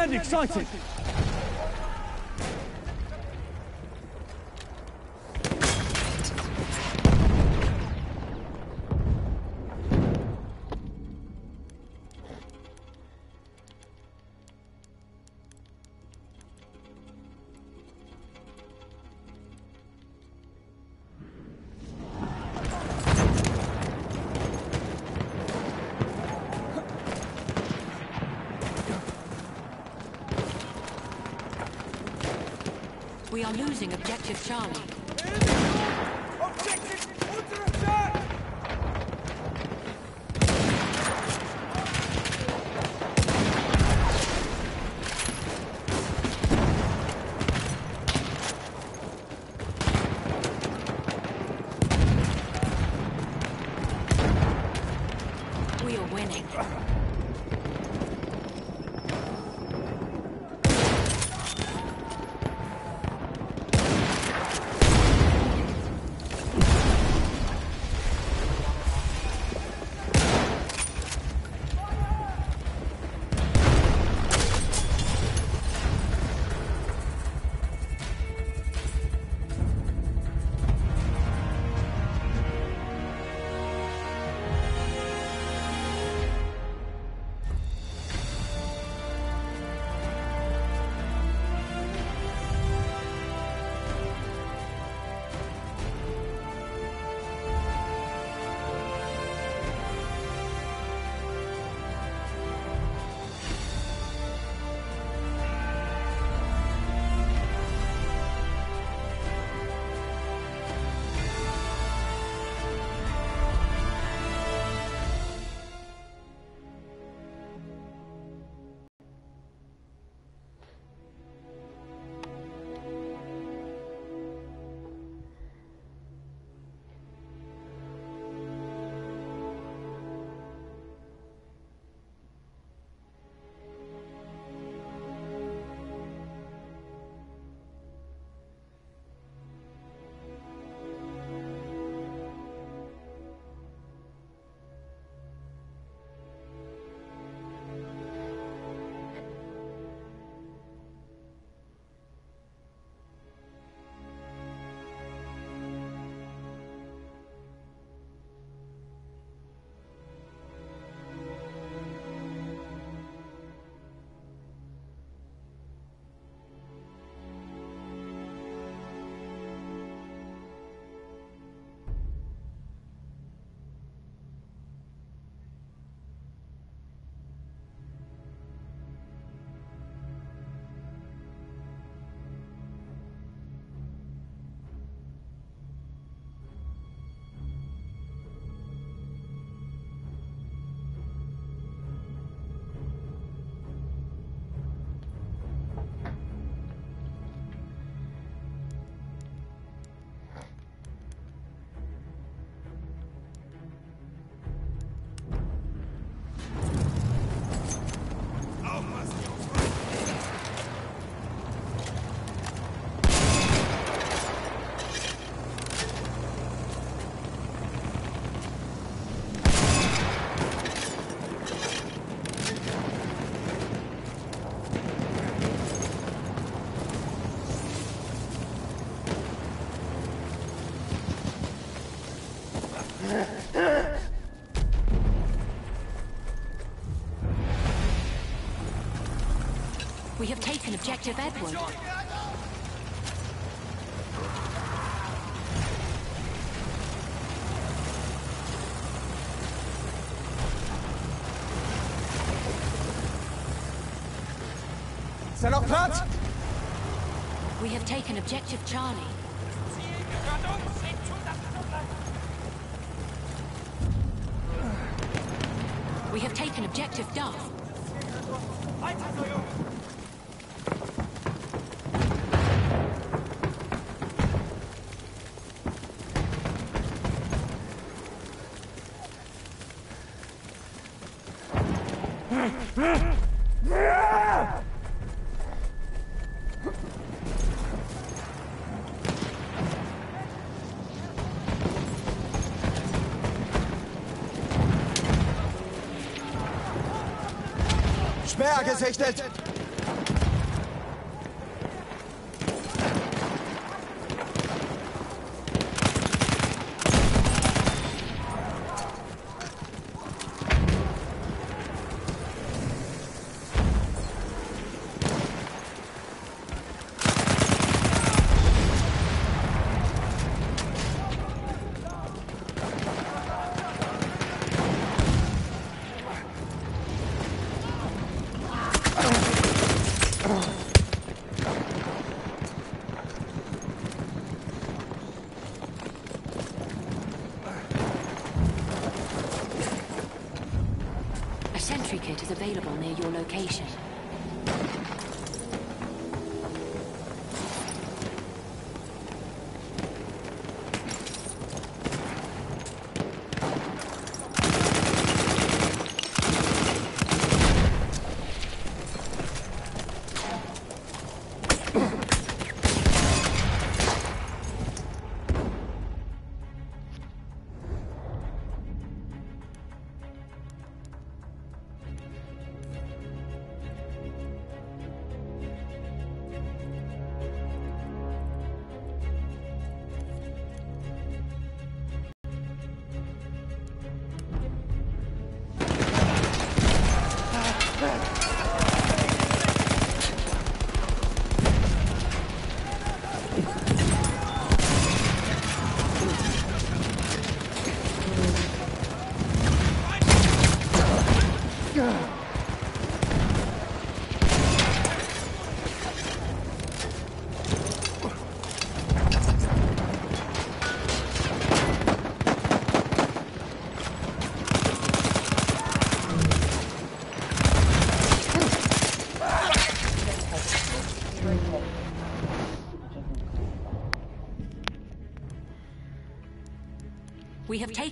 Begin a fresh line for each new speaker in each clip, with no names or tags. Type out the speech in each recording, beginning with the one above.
getting excited.
We are losing objective Charlie. Taken objective Edward.
C'est leur plate
We have taken objective Charlie. We have taken objective Duff.
Gefahr gesichtet.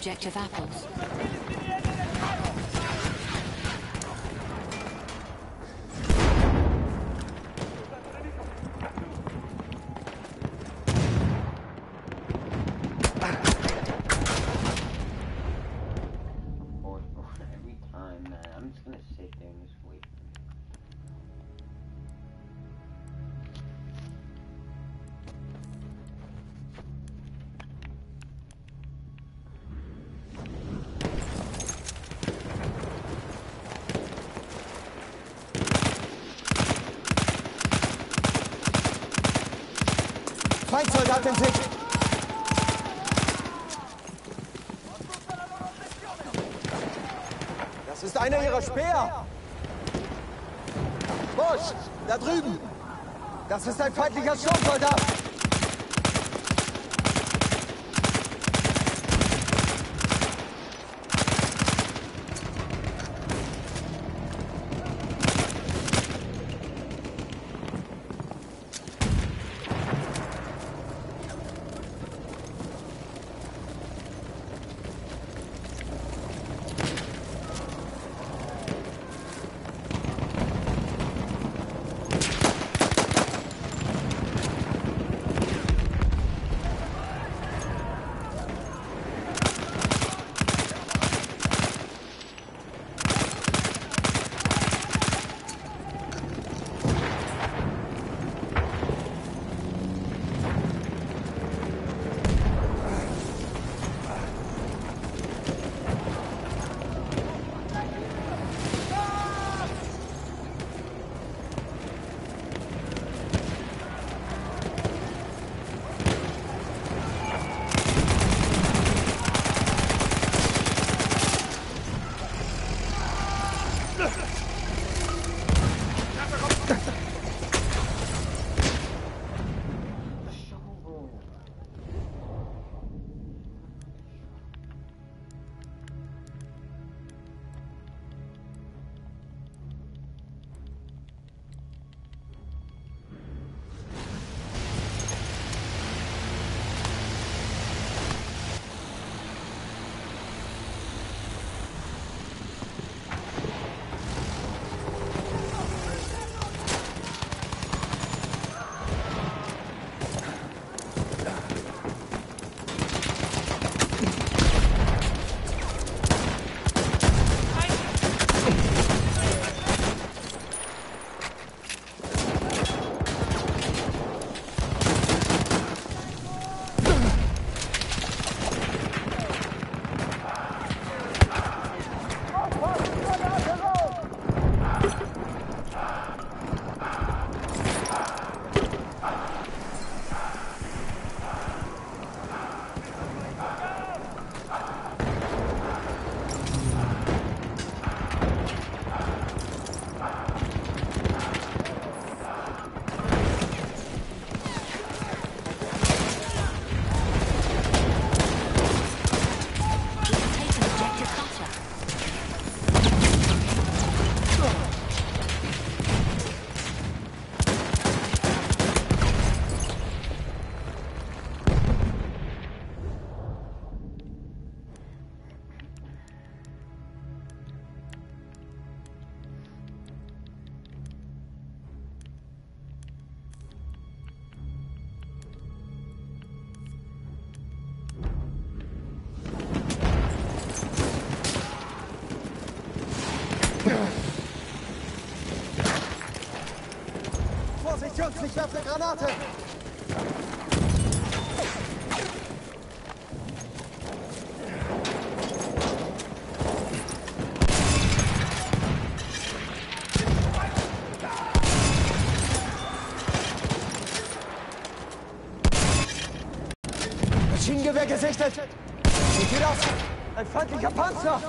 Objective apples.
Feindsoldat in Sicht! Das ist einer ihrer Speer! Busch! Da drüben! Das ist ein feindlicher Sturmsoldat! Sieht wieder aus! Ein feindlicher Panzer!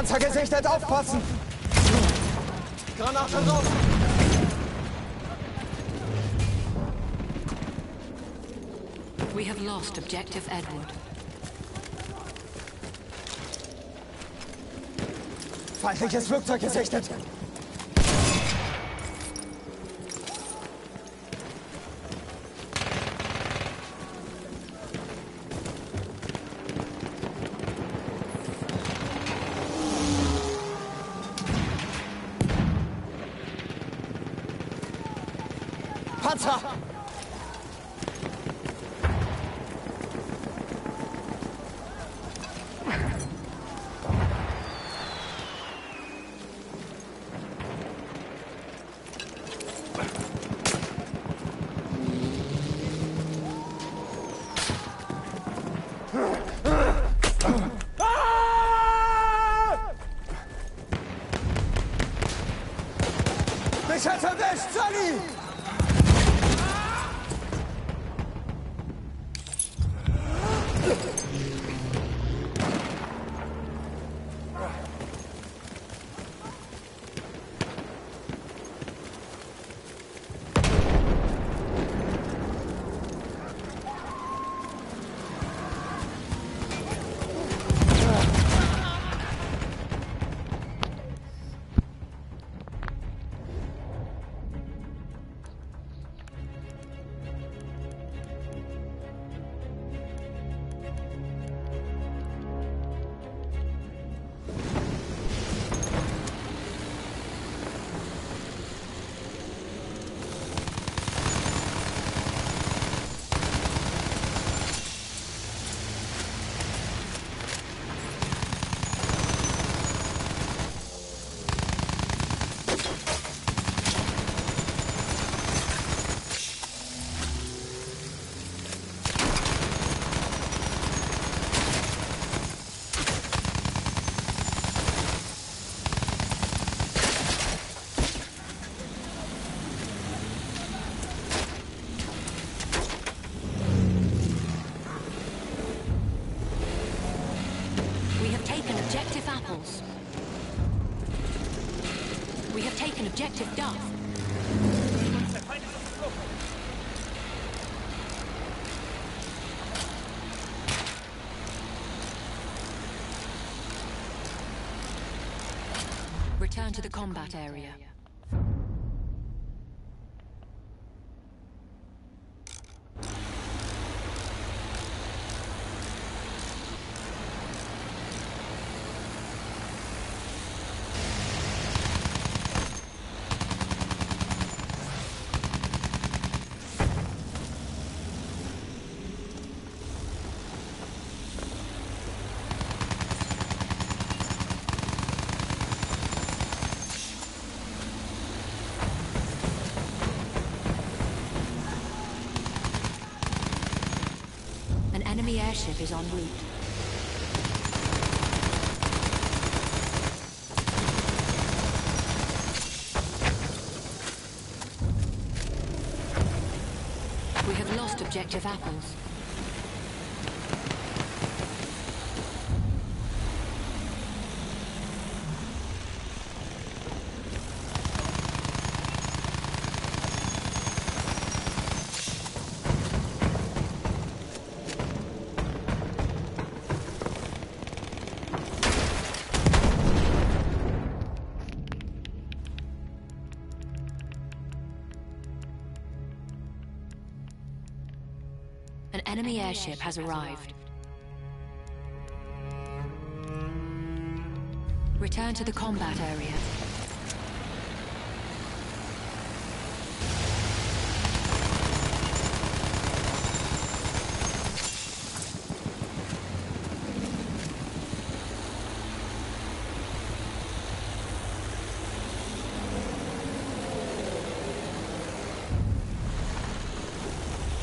Panzer gesichtet, aufpassen! Granate raus!
We have lost objective Edward.
Feindliches Flugzeug gesichtet! 操
We have taken objective Duff. Return to the combat area. Airship is en route. We have lost objective apples. Airship has arrived. Return to the combat area.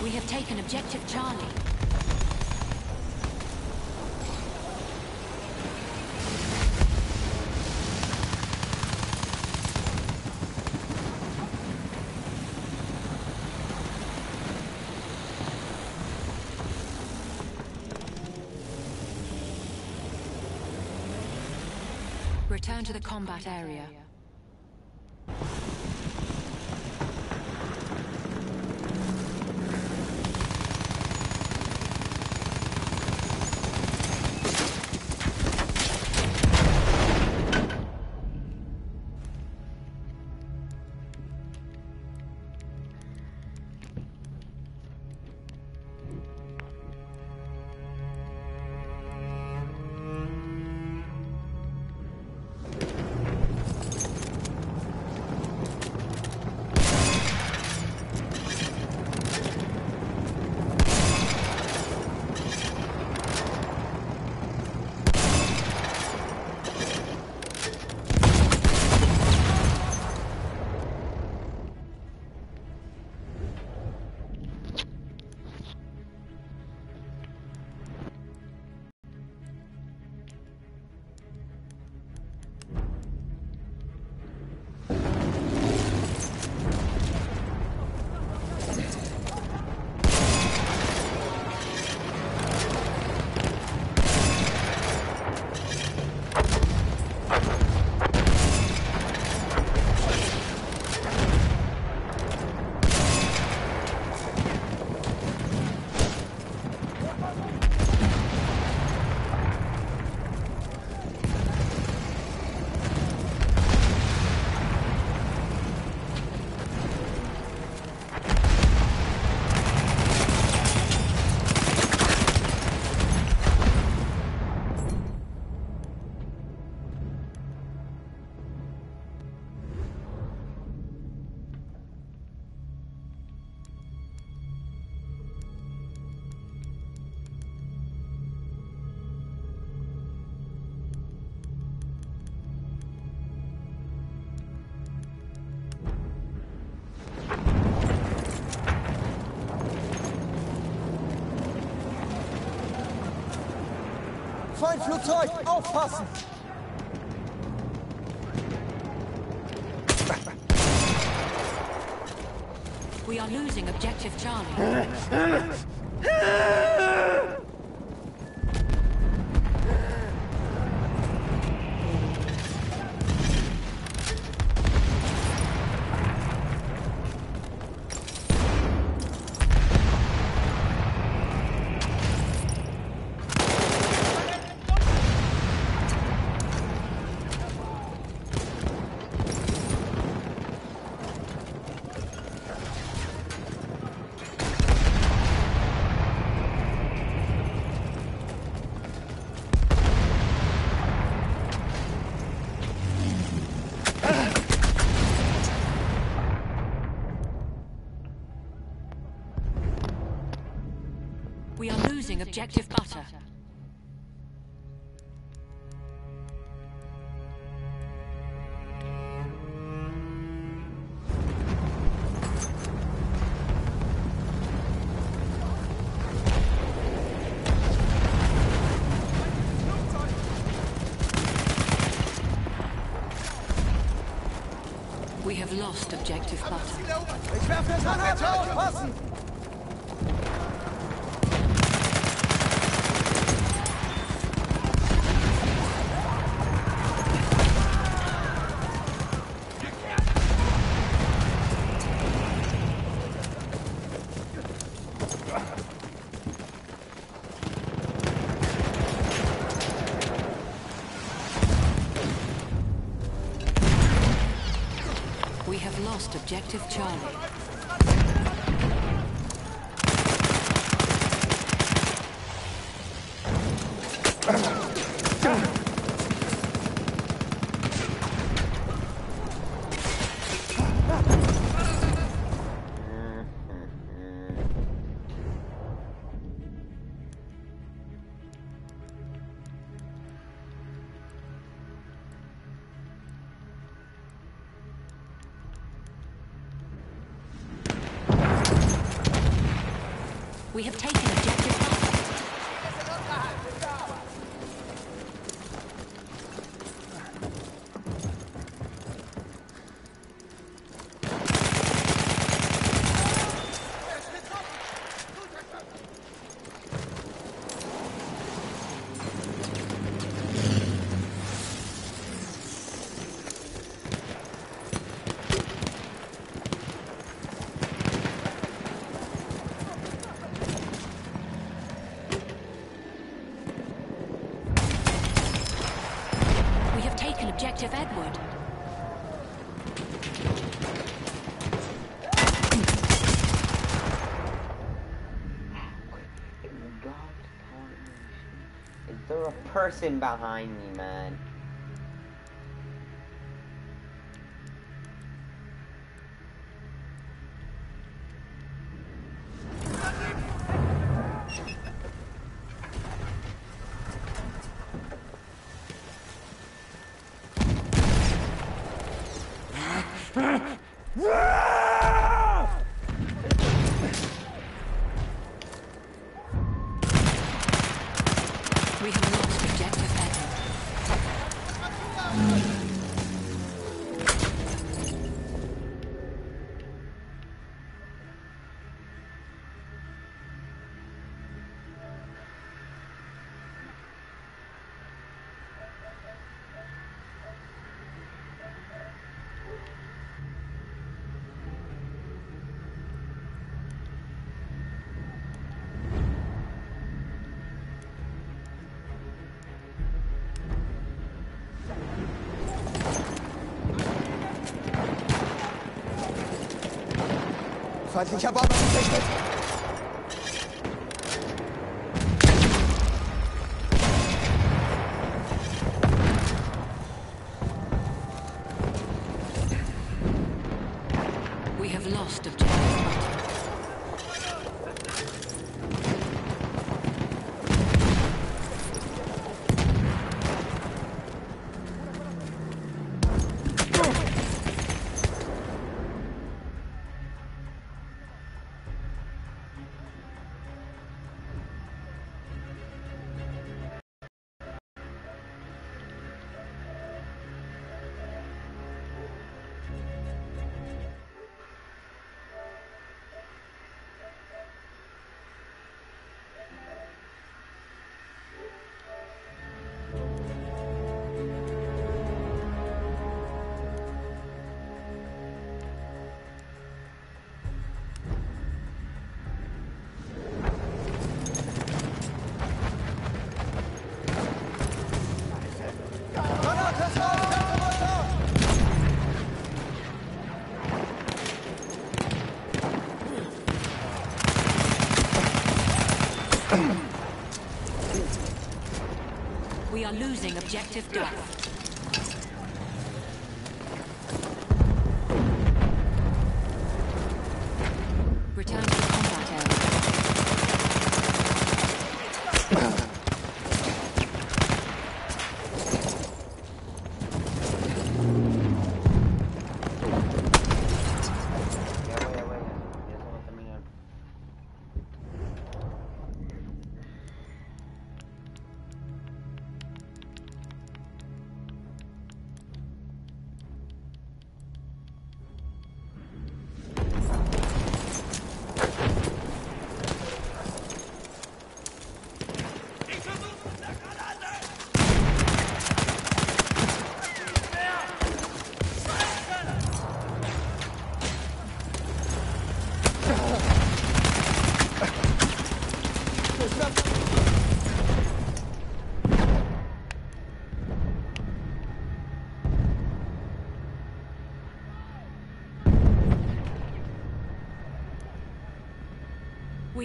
We have taken objective Charlie. Return to the combat area.
Feindflugzeug, aufpassen!
We are losing objective Charlie. Objective butter. We have lost objective butter.
Ich werfe
es an Passen! Charlie.
a person behind me, man.
Pode ficar bom,
mas não losing objective Duff.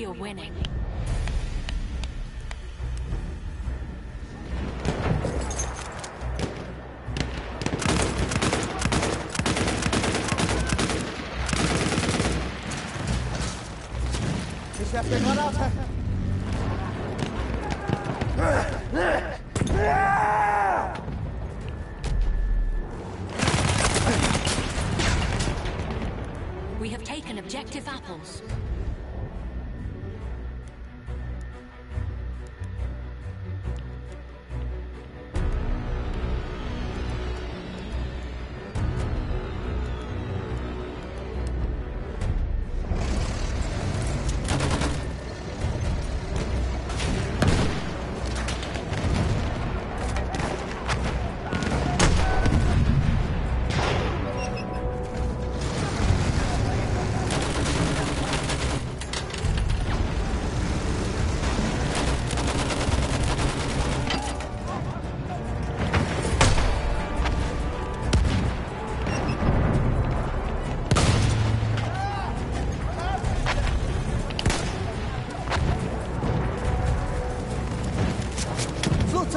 Eine Granate.
We have taken objective apples.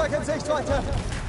Flugzeug in Sichtweite.